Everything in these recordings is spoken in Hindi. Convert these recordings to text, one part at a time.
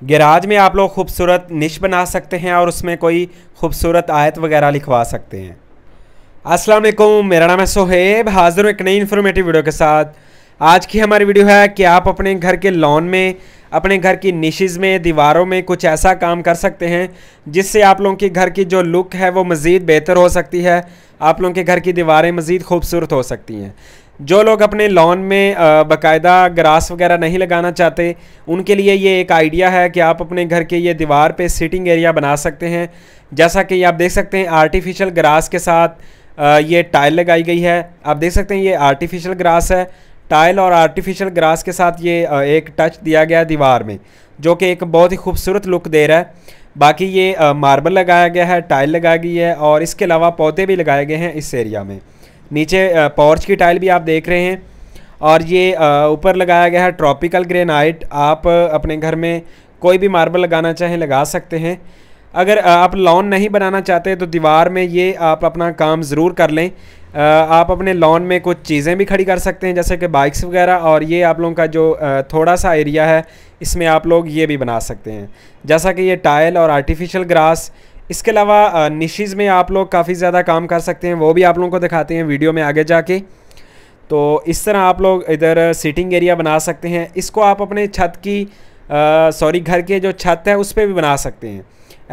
गैराज में आप लोग खूबसूरत निश बना सकते हैं और उसमें कोई खूबसूरत आयत वगैरह लिखवा सकते हैं। अस्सलाम वालेकुम, मेरा नाम है सोहेब, हाजिर हूँ एक नई इन्फॉर्मेटिव वीडियो के साथ। आज की हमारी वीडियो है कि आप अपने घर के लॉन में, अपने घर की निशेज़ में, दीवारों में कुछ ऐसा काम कर सकते हैं जिससे आप लोगों के घर की जो लुक है वो मज़ीद बेहतर हो सकती है, आप लोगों के घर की दीवारें मज़ीद खूबसूरत हो सकती हैं। जो लोग अपने लॉन में बाकायदा ग्रास वगैरह नहीं लगाना चाहते, उनके लिए ये एक आइडिया है कि आप अपने घर के ये दीवार पे सिटिंग एरिया बना सकते हैं। जैसा कि आप देख सकते हैं आर्टिफिशियल ग्रास के साथ ये टाइल लगाई गई है। आप देख सकते हैं, ये आर्टिफिशियल ग्रास है। टाइल और आर्टिफिशियल ग्रास के साथ ये एक टच दिया गया है दीवार में, जो कि एक बहुत ही खूबसूरत लुक दे रहा है। बाकी ये मार्बल लगाया गया है टाइल लगाई गई है और इसके अलावा पौधे भी लगाए गए हैं इस एरिया में। नीचे पॉर्च की टाइल भी आप देख रहे हैं। और ये ऊपर लगाया गया है ट्रॉपिकल ग्रेनाइट आप अपने घर में कोई भी मार्बल लगाना चाहें, लगा सकते हैं। अगर आप लॉन नहीं बनाना चाहते तो दीवार में ये आप अपना काम ज़रूर कर लें। आप अपने लॉन में कुछ चीज़ें भी खड़ी कर सकते हैं, जैसे कि बाइक्स वगैरह, और ये आप लोगों का जो थोड़ा सा एरिया है, इसमें आप लोग ये भी बना सकते हैं। जैसा कि ये टाइल और आर्टिफिशियल ग्रास इसके अलावा निशीज़ में आप लोग काफ़ी ज़्यादा काम कर सकते हैं, वो भी आप लोगों को दिखाते हैं वीडियो में आगे जाके। तो इस तरह आप लोग इधर सीटिंग एरिया बना सकते हैं। इसको आप अपने छत की सॉरी, घर के जो छत है, उस पर भी बना सकते हैं।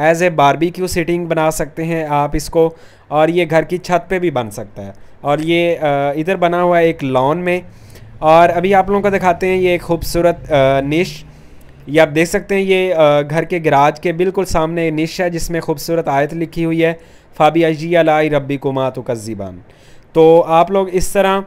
As a barbecue seating बना सकते हैं आप इसको, और ये घर की छत पे भी बन सकता है। और ये इधर बना हुआ है एक लॉन में, और अभी आप लोगों को दिखाते हैं ये एक खूबसूरत निश ये आप देख सकते हैं ये घर के गराज के बिल्कुल सामने निश है जिसमें खूबसूरत आयत लिखी हुई है फ़ाबी अजी लाई रबी कुमा तो कज़ीबान तो आप लोग इस तरह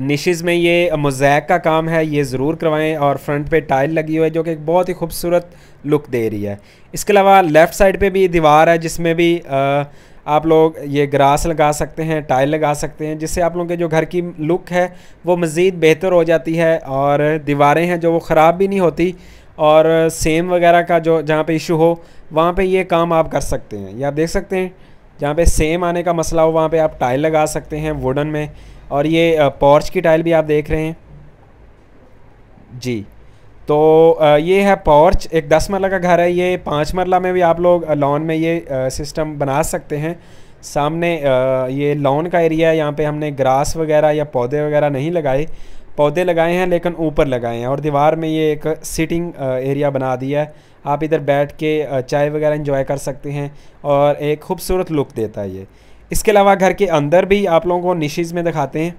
निशेज़ में ये मोजैक का काम है ये ज़रूर करवाएँ और फ्रंट पे टाइल लगी हुई है जो कि एक बहुत ही खूबसूरत लुक दे रही है। इसके अलावा लेफ़्ट साइड पे भी दीवार है जिसमें भी आ, आप लोग ये ग्रास लगा सकते हैं, टाइल लगा सकते हैं, जिससे आप लोगों के जो घर की लुक है, वो मज़ीद बेहतर हो जाती है और दीवारें हैं जो वो ख़राब भी नहीं होती और सेम वगैरह का जो जहाँ पे इशू हो, वहाँ पे ये काम आप कर सकते हैं। ये आप देख सकते हैं, जहाँ पे सेम आने का मसला हो, वहाँ पे आप टाइल लगा सकते हैं वुडन में और ये पॉर्च की टाइल भी आप देख रहे हैं। जी। तो ये है पॉर्च एक दस मरला का घर है, ये पाँच मरला में भी आप लोग लॉन में ये सिस्टम बना सकते हैं। सामने ये लॉन का एरिया है, यहाँ पे हमने ग्रास वगैरह या पौधे वगैरह नहीं लगाए। पौधे लगाए हैं, लेकिन ऊपर लगाए हैं, और दीवार में ये एक सिटिंग एरिया बना दिया है। आप इधर बैठ के चाय वगैरह इंजॉय कर सकते हैं, और एक खूबसूरत लुक देता है ये। इसके अलावा घर के अंदर भी आप लोगों को निशीज़ में दिखाते हैं।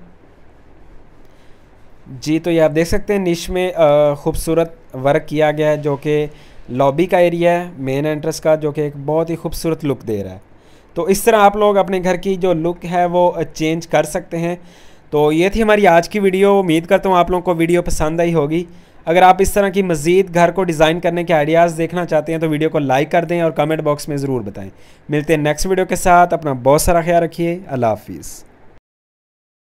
जी तो ये आप देख सकते हैं निश में खूबसूरत वर्क किया गया है, जो कि लॉबी का एरिया है मेन एंट्रेंस का, जो कि एक बहुत ही खूबसूरत लुक दे रहा है। तो इस तरह आप लोग अपने घर की जो लुक है, वो चेंज कर सकते हैं। तो ये थी हमारी आज की वीडियो उम्मीद करता हूँ आप लोगों को वीडियो पसंद आई होगी। अगर आप इस तरह की मज़ीद घर को डिज़ाइन करने के आइडियाज़ देखना चाहते हैं तो वीडियो को लाइक कर दें और कमेंट बॉक्स में ज़रूर बताएँ। मिलते हैं नेक्स्ट वीडियो के साथ, अपना बहुत सारा ख्याल रखिए, अल्लाह हाफिज़।